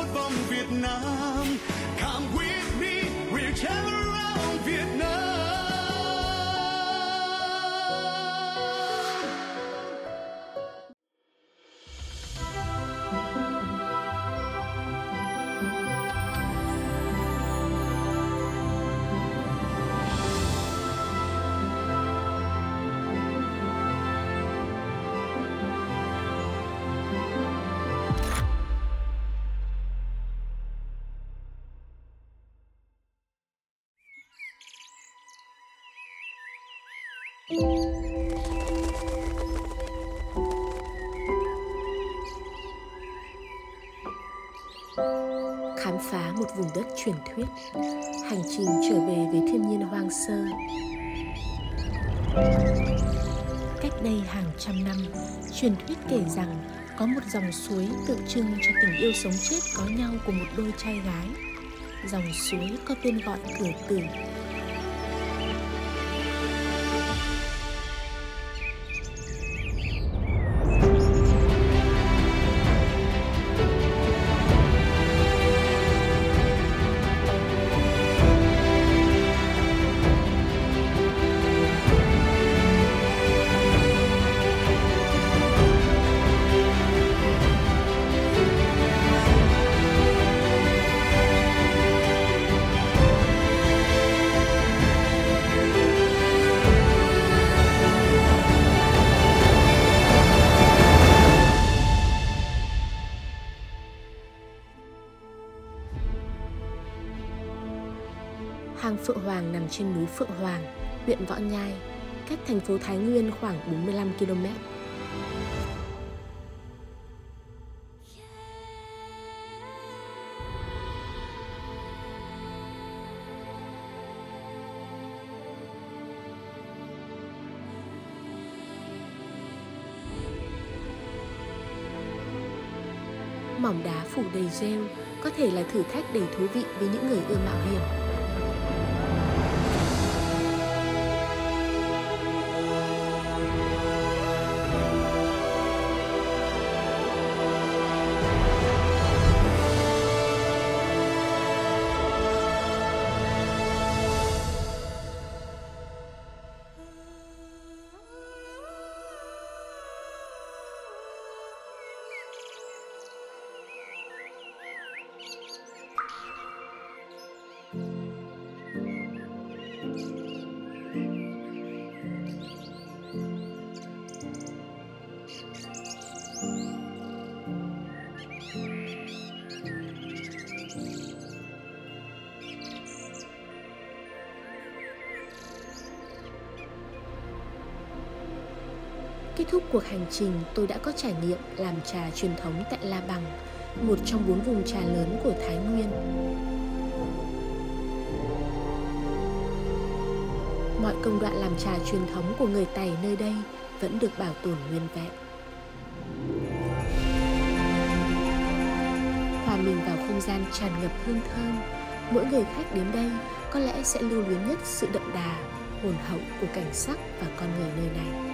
một vòng khám phá một vùng đất truyền thuyết, hành trình trở về với thiên nhiên hoang sơ. Cách đây hàng trăm năm, truyền thuyết kể rằng có một dòng suối tượng trưng cho tình yêu sống chết có nhau của một đôi trai gái. Dòng suối có tên gọi cửa tử Hang Phượng Hoàng nằm trên núi Phượng Hoàng, huyện Võ Nhai, cách thành phố Thái Nguyên khoảng 45 km. Mỏng đá phủ đầy rêu có thể là thử thách đầy thú vị với những người ưa mạo hiểm. Kết thúc cuộc hành trình, tôi đã có trải nghiệm làm trà truyền thống tại La Bằng, một trong bốn vùng trà lớn của Thái Nguyên. Mọi công đoạn làm trà truyền thống của người Tày nơi đây vẫn được bảo tồn nguyên vẹn. Hòa mình vào không gian tràn ngập hương thơm, mỗi người khách đến đây có lẽ sẽ lưu luyến nhất sự đậm đà, hồn hậu của cảnh sắc và con người nơi này.